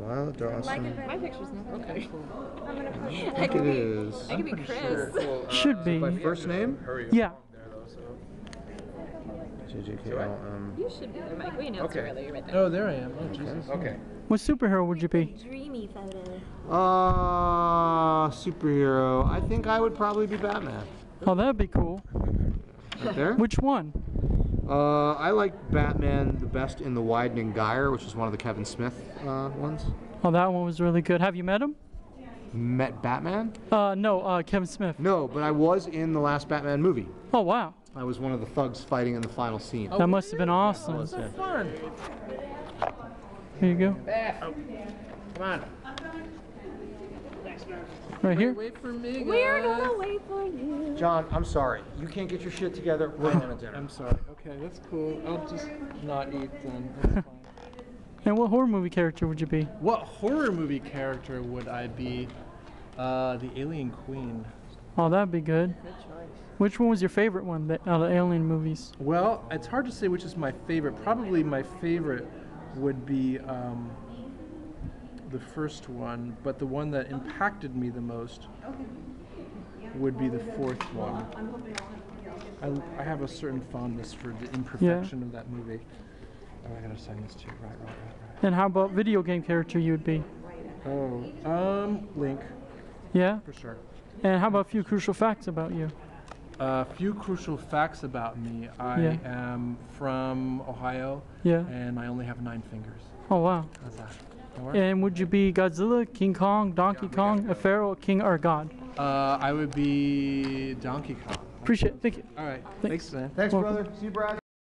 Violet Dawson. My picture's not okay. I'm gonna put I it could be, is. I could be Chris. Should be. My first name? Yeah. JJKLM. You should be there, Myke. We announced Okay. it earlier. You're right there. Oh, there I am. Oh, Jesus. Okay. What superhero would you be? dreamy photo. Uh, superhero. I think I would probably be Batman. Oh, that'd be cool. Right there. Which one? Uh, I like Batman the best in The Widening Gyre, which is one of the Kevin Smith uh, ones. Oh, that one was really good. Have you met him? Met Batman? Uh, no, uh, Kevin Smith. No, but I was in the last Batman movie. Oh, wow. I was one of the thugs fighting in the final scene. That must have been awesome. So fun. Here you go. Beth. Come on. Right here. Wait for me, guys. We're gonna wait for you. John, I'm sorry. You can't get your shit together. We're having dinner. I'm sorry. Okay, that's cool. I'll just not eat then. That's fine. And what horror movie character would you be? What horror movie character would I be? Uh, the Alien Queen. Oh, that'd be good. Good choice. Which one was your favorite one that, out of Alien movies? Well, it's hard to say which is my favorite. Probably my favorite would be um, the first one, but the one that impacted me the most would be the fourth one. I, I have a certain fondness for the imperfection of that movie. Oh, I gotta sign this too. Right, right, right, right. And how about video game character you would be? Oh, um, Link Yeah? for sure. And how about a few crucial facts about you? A few crucial facts about me. I Yeah. am from Ohio, Yeah. and I only have nine fingers. Oh, wow. How's that? That work? And would you be Godzilla, King Kong, Donkey Kong, a pharaoh, king, or god? Uh, I would be Donkey Kong. Appreciate it. Thank you. All right. Thanks. Thanks, man. Thanks, Welcome. brother. See you, Brad.